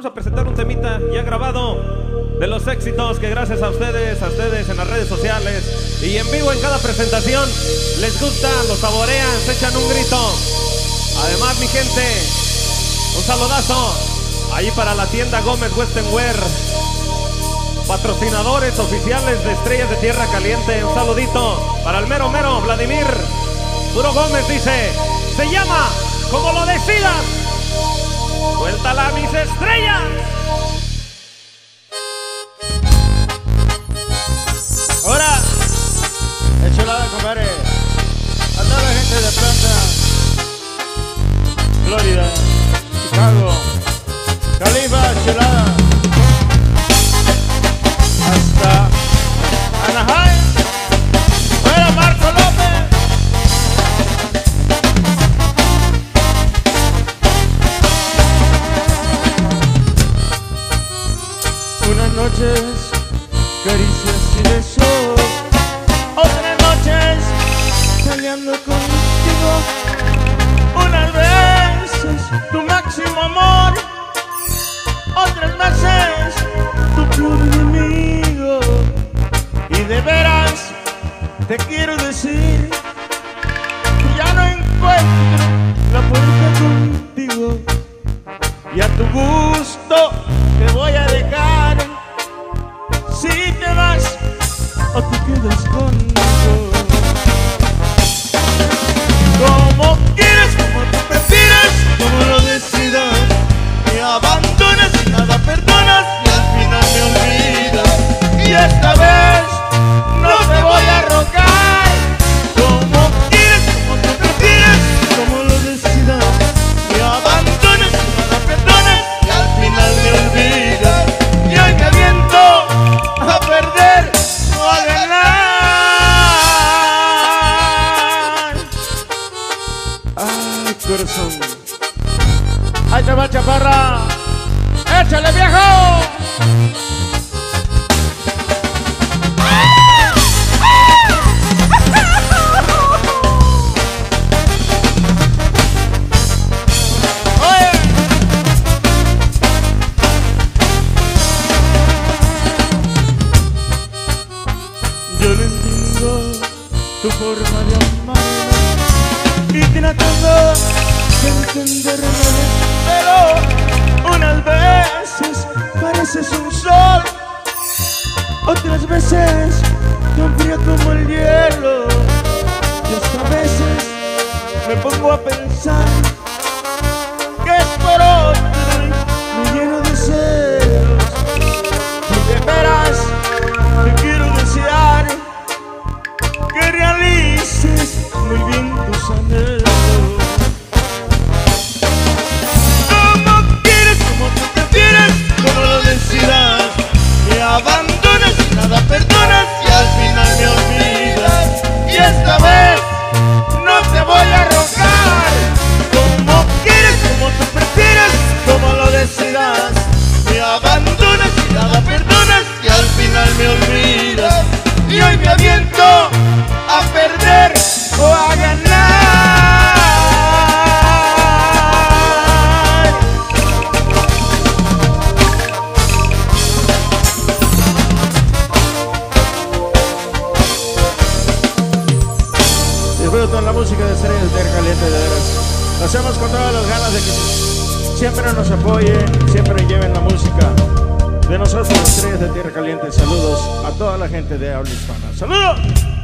Vamos a presentar un temita ya grabado de los éxitos que gracias a ustedes, a ustedes en las redes sociales y en vivo en cada presentación les gusta, los saborean, se echan un grito. Además, mi gente, un saludazo ahí para la tienda Gómez Western Wear, patrocinadores oficiales de Estrellas de Tierra Caliente. Un saludito para el mero mero Vladimir. Puro Gómez dice, se llama como lo decidas. Suéltala mis estrellas. Ahora, de chulada, compadre. A toda la gente de Planta, Florida, Chicago, Califa, chulada. Noches, caricias y besos. Otras noches, peleando contigo. Unas veces, tu máximo amor. Otras veces, tu peor enemigo. Y de veras, te quiero o te Corazón. Ahí te va, chaparra. ¡Échale, viejo! Tu forma de amarme y tratando entenderme, pero unas veces pareces un sol, otras veces tan frío como el hielo, y hasta veces me pongo a pensar aviento a perder o a ganar. Disfrutan la música de Estrellas de Tierra Caliente de veras. Lo hacemos con todas las ganas de que siempre nos apoyen, siempre lleven la música Tierra Caliente. Saludos a toda la gente de habla hispana. ¡Saludos!